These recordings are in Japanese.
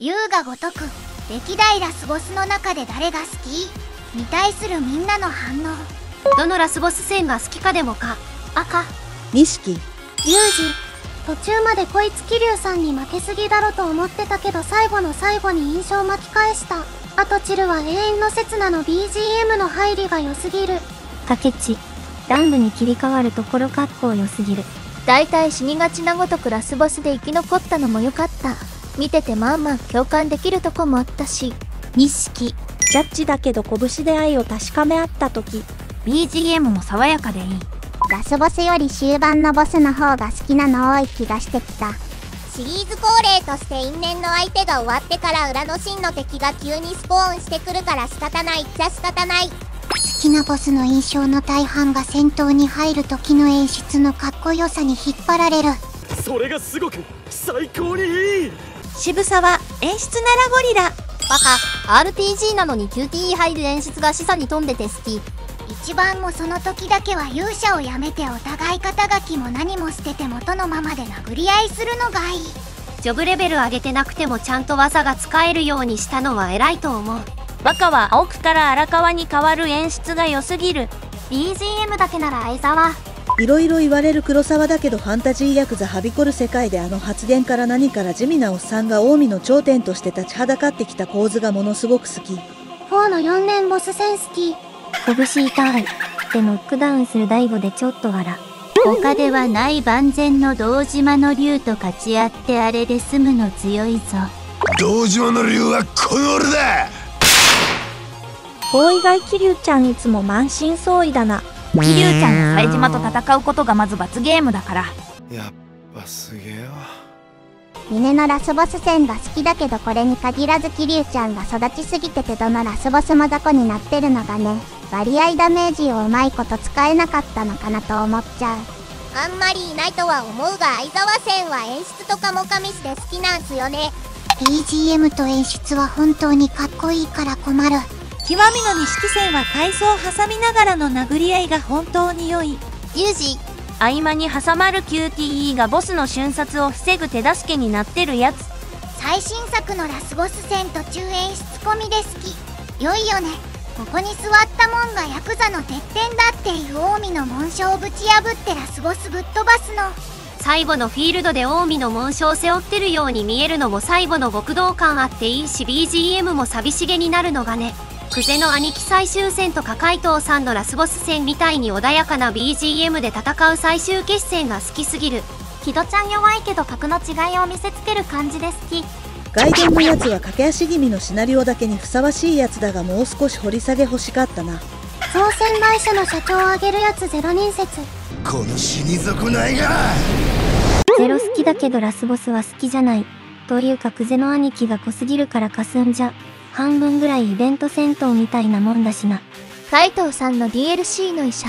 優がごとく歴代ラスボスの中で誰が好き？に対するみんなの反応。どのラスボス戦が好きかでもか。赤。錦。ユージ。途中までこいつ桐生さんに負けすぎだろと思ってたけど最後の最後に印象巻き返した。あとチルは永遠の刹那の BGM の入りが良すぎる。竹地。乱舞に切り替わるところかっこよすぎる。大体死にがちなごとくラスボスで生き残ったのも良かった見ててまあまあ共感できるとこもあったし錦ジャッジだけど拳で愛を確かめ合った時 BGM も爽やかでいい。ラスボスより終盤のボスの方が好きなの多い気がしてきた。シリーズ恒例として因縁の相手が終わってから裏の真の敵が急にスポーンしてくるから仕方ないっちゃ仕方ない。好きなボスの印象の大半が戦闘に入る時の演出のかっこよさに引っ張られる。それがすごく最高にいい渋沢演出ならゴリラ。バカ RPG なのに QTE 入る演出が示唆に富んでて好き。一番もその時だけは勇者をやめてお互い肩書きも何も捨てて元のままで殴り合いするのがいい。ジョブレベル上げてなくてもちゃんと技が使えるようにしたのは偉いと思う。バカは青くから荒川に変わる演出が良すぎる。BGM だけなら相沢いろいろ言われる黒沢だけどファンタジーヤクザはびこる世界であの発言から何から地味なおっさんが近江の頂点として立ちはだかってきた構図がものすごく好き4の4連ボス戦好き拳痛いでノックダウンする大悟でちょっと笑他ではない万全の堂島の竜と勝ち合ってあれで済むの強いぞ。堂島の竜はこの俺だ。ボーイガイ桐生ちゃんいつも満身創痍だな桐生ちゃんが冴島と戦うことがまず罰ゲームだから。やっぱすげえわ。峰のラスボス戦が好きだけどこれに限らず桐生ちゃんが育ちすぎててどのラスボスも雑魚になってるのがね割合ダメージをうまいこと使えなかったのかなと思っちゃう。あんまりいないとは思うが相沢戦は演出とかも加味して好きなんすよね。BGM と演出は本当にかっこいいから困る極みの錦戦は階層を挟みながらの殴り合いが本当に良い。ユージ。合間に挟まる QTE がボスの瞬殺を防ぐ手助けになってるやつ。最新作のラスボス戦途中演出込みで好き。良いよね。ここに座ったもんがヤクザのてっぺんだっていう近江の紋章をぶち破ってラスボスぶっ飛ばすの。最後のフィールドで近江の紋章を背負ってるように見えるのも最後の極道感あっていいし BGM も寂しげになるのがね久世の兄貴最終戦とか海藤さんのラスボス戦みたいに穏やかな BGM で戦う最終決戦が好きすぎる。木戸ちゃん弱いけど格の違いを見せつける感じで好き。外伝のやつは駆け足気味のシナリオだけにふさわしいやつだがもう少し掘り下げ欲しかったな。造船会社の社長を挙げるやつゼロ人説。この死に損ないが。ゼロ好きだけどラスボスは好きじゃない。というかクゼの兄貴が濃すぎるからかすんじゃ半分ぐらいイベント戦闘みたいなもんだしな。海藤さんの DLC の医者。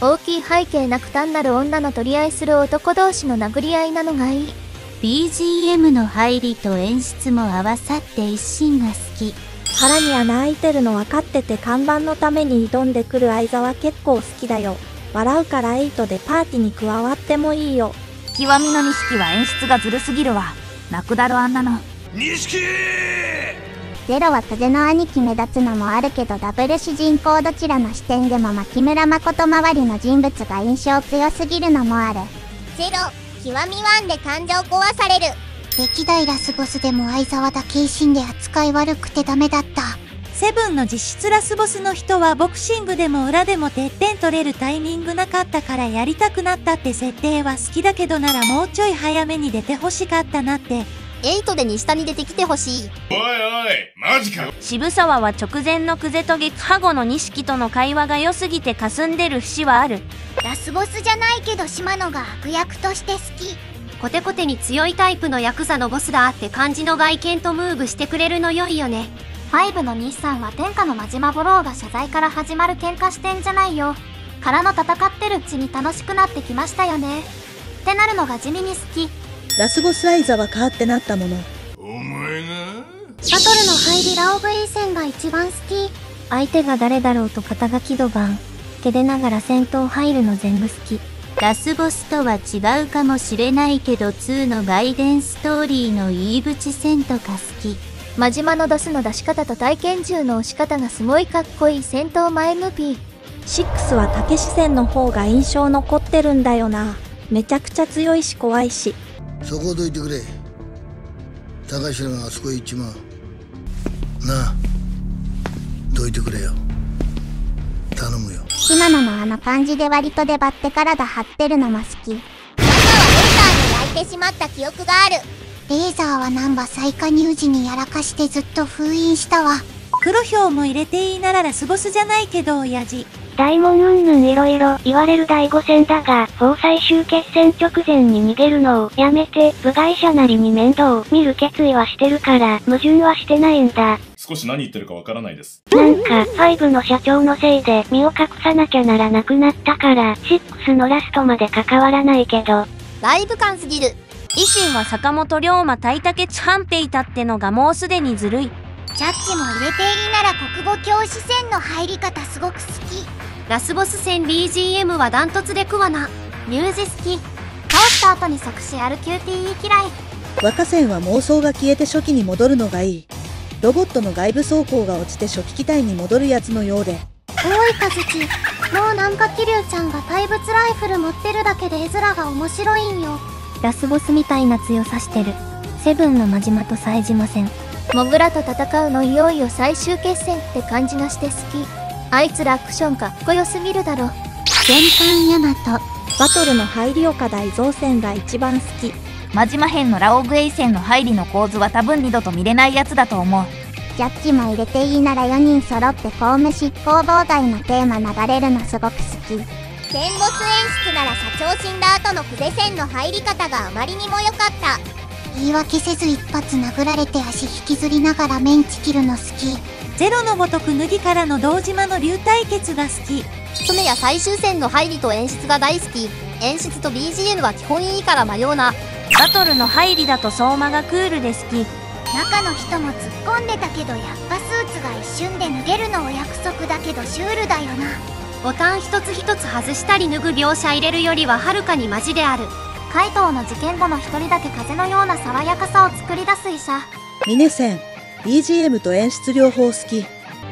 大きい背景なく単なる女の取り合いする男同士の殴り合いなのがいい。BGM の入りと演出も合わさって一心が好き。腹に穴開いてるの分かってて看板のために挑んでくる相沢結構好きだよ。笑うからエイトでパーティーに加わってもいいよ。極みの錦は演出がずるすぎるわ。泣くだろあんなの。錦ゼロは風の兄貴目立つのもあるけどダブル主人公どちらの視点でも牧村誠周りの人物が印象強すぎるのもある。ゼロ極み1で感情壊される。歴代ラスボスでも相沢だけ維新で扱い悪くてダメだった。セブンの実質ラスボスの人はボクシングでも裏でもてっぺん取れるタイミングなかったからやりたくなったって設定は好きだけどならもうちょい早めに出てほしかったなって8で西谷出てきてほしい。おいおいマジか。渋沢は直前のクゼと撃破後の錦との会話が良すぎて霞んでる節はある。ラスボスじゃないけど島野が悪役として好き。コテコテに強いタイプのヤクザのボスだって感じの外見とムーブしてくれるの良いよね。5の日産は天下の真島五郎が謝罪から始まる喧嘩してんじゃないよ。からの戦ってるうちに楽しくなってきましたよね。ってなるのが地味に好きラスボス相沢かってなったものお前が？バトルの入りラオブイ戦が一番好き相手が誰だろうと肩書きドバン手でながら戦闘入るの全部好きラスボスとは違うかもしれないけど2の外伝ストーリーのイーブチ戦とか好き。真島のドスの出し方と体験銃の押し方がすごいかっこいい戦闘前 MP。6は竹視線の方が印象残ってるんだよな。めちゃくちゃ強いし怖いし。そこをどいてくれ。高城があそこへ行っちまう。なあどいてくれよ。頼むよ。今ののあの感じで割と出張って体張ってるのも好き。レーザーに焼いてしまった記憶がある。レーザーはナンバ最下入時にやらかしてずっと封印したわ。黒票も入れていいならラスボスじゃないけど親父大門うんぬんいろいろ言われる第5戦だが、法最終決戦直前に逃げるのをやめて、部外者なりに面倒を見る決意はしてるから、矛盾はしてないんだ。少し何言ってるかわからないです。なんか、5の社長のせいで身を隠さなきゃならなくなったから、6のラストまで関わらないけど。ライブ感すぎる。維新は坂本龍馬大竹地半平いたってのがもうすでにずるい。ジャッジも入れていいなら国母教師戦の入り方すごく好きラスボス戦 BGM はダントツで食わな。リュウジ好き。倒した後に即死 RQTE 嫌い。若線は妄想が消えて初期に戻るのがいい。ロボットの外部走行が落ちて初期機体に戻るやつのようで。おいカズチ、もうなんか桐生ちゃんが怪物ライフル持ってるだけで絵面が面白いんよ。ラスボスみたいな強さしてる。セブンの真島と冴島戦。モグラと戦うのいよいよ最終決戦って感じがして好き。あいつらアクションかっこよすぎるだろ。全般ヤマト。バトルの入り岡大造船が一番好き。真島編のラオグエイ戦の入りの構図は多分二度と見れないやつだと思う。ジャッジも入れていいなら4人揃って公務執行妨害のテーマ流れるのすごく好き。戦ボス演出なら社長死んだ後の久世戦の入り方があまりにも良かった。言い訳せず一発殴られて足引きずりながらメンチ切るの好き。ゼロのごとく脱ぎからの堂島の流対決が好き。常や最終戦の入りと演出が大好き。演出と BGM は基本いいから迷うな。バトルの入りだと相馬がクールで好き。中の人も突っ込んでたけどやっぱスーツが一瞬で脱げるのお約束だけどシュールだよな。ボタン一つ一つ外したり脱ぐ描写入れるよりははるかにマジである。カイトウの事件簿の一人だけ風のような爽やかさを作り出す医者。ミネセン、BGM と演出両方好き。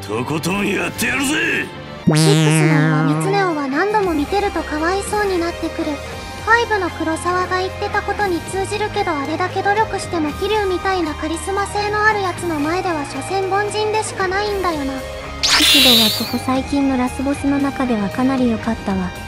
とことんやってやるぜシックスの馬光音は何度も見てるとかわいそうになってくる。ファイブの黒沢が言ってたことに通じるけどあれだけ努力しても桐生みたいなカリスマ性のあるやつの前では所詮凡人でしかないんだよな。キシドはここ最近のラスボスの中ではかなり良かったわ。